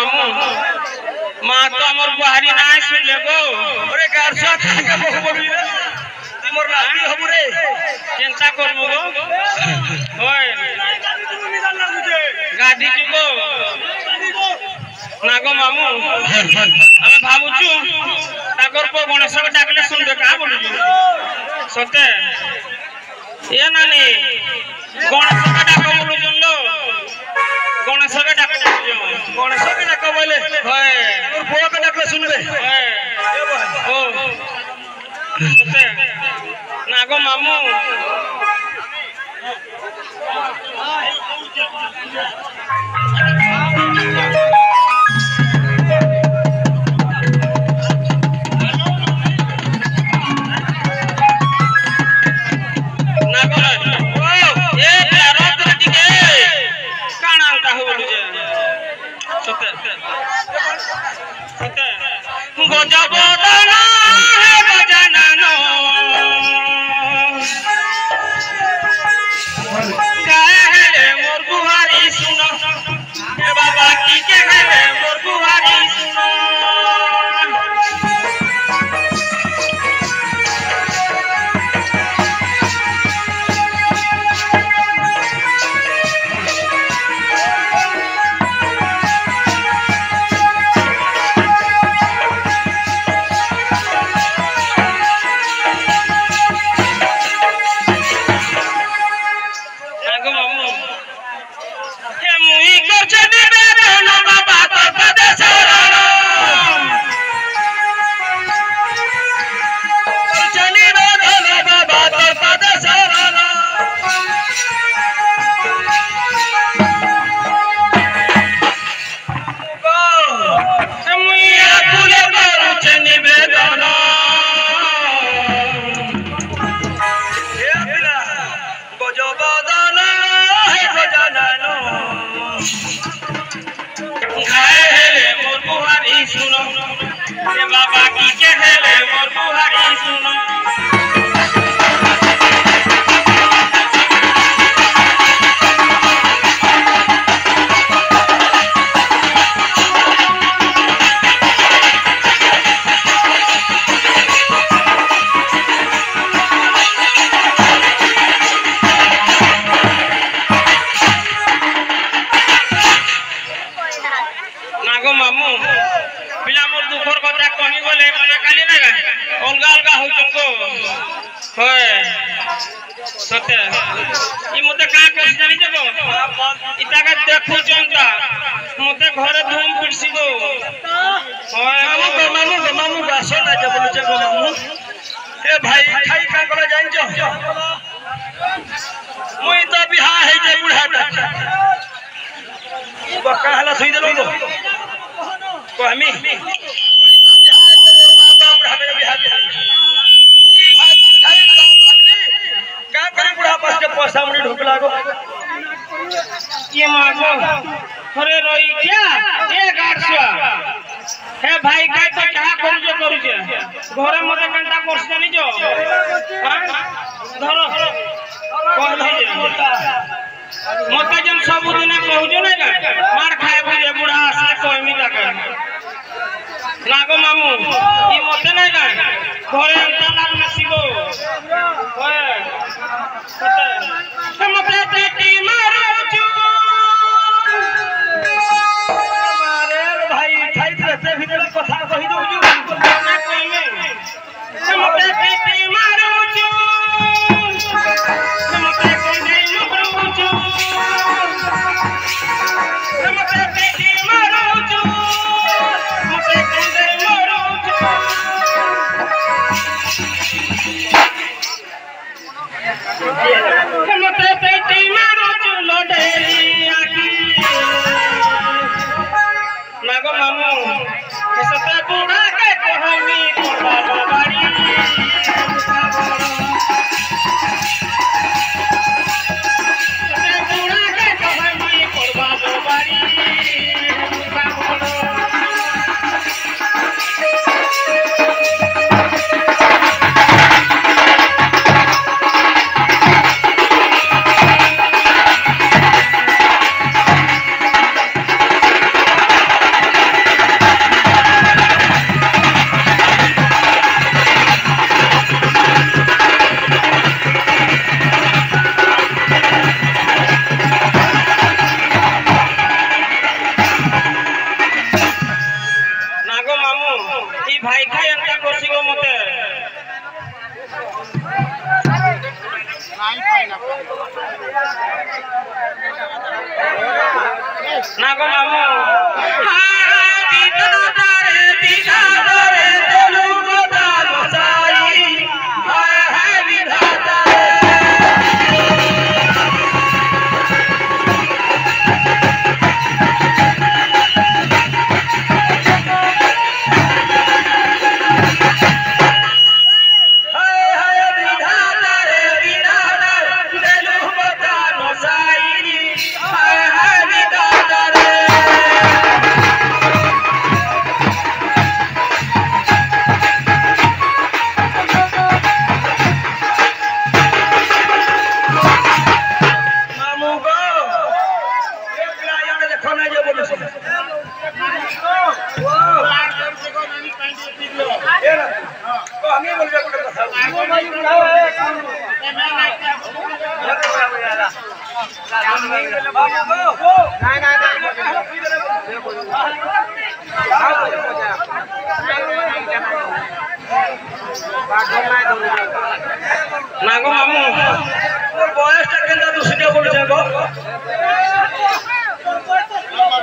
মামু মা তো আমার বাহারি নাই শুনলে গো। ওরে কার সাথে বহু বলবি তুই মোর লাগি হবু রে। চিন্তা করব গো। হয় গাদি গো? না গো মামু। আমি ভাবুছু তাকর পো গণেশকে ডাকলে শুনবে কা বলুছু সতে এ নানি গণেশকে ডাক বলু গণেশকে ডাক। গণেশকে ডাক বলে তোর বউকে ডাকলে মামু। রাহুল সত্যি সত্যি গজাবো না Jago mamu. Jamu ikut jadi এ বাবা কি কে হেলে মোর বুহারি শুনো মানে কালি না অলগা অলগা হইছন গো হয়। সতে ই মতে কা করি জানি যাব ইটাকে দেখুছন তা মতে ঘরে ধুম পিটছি গো হয় মামু মামু মামু বাস না যে বলছে গো মামু এ ভাই খাই কা করা জানছ মুই তো বিহা হই যে বুড়াটা বকা হলা থই দেলো গো কহমি মুই তো বিহা হই যে মোর মা বাপ বুড়া করে বিহা দিছি ভাই খাই কা ভাগনি का करी बुढ़ा पास के पैसा मुड़ी ढुकला गो ये मागो अरे रोई क्या ए गाड़सुआ हे भाई काय तो क्या करू जो करू जे घरे मते कंटा करछ जानि जो हां धरो कहली जे मते जन सब दिन कहू जो ना मार खाए बुझे बुढ़ा असले कहमी लगे नागो मामू ई मते नहीं ना घरे अंता কে বলেছে আমি বলবো একটা কথা না না না নাগো মামু তোর বয়সটা কেন দুষ্টিয়া বলেছে গো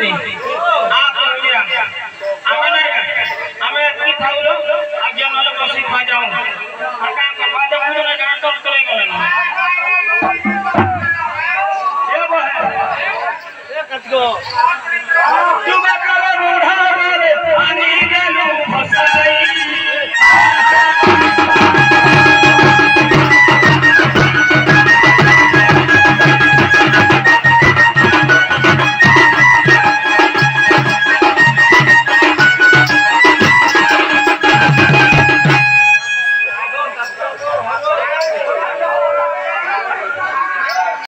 nih. Apa dia apa nih? Apa kita tahu aja malam masih panjang maka akan punya negara tertolong ya boleh. Ya katgo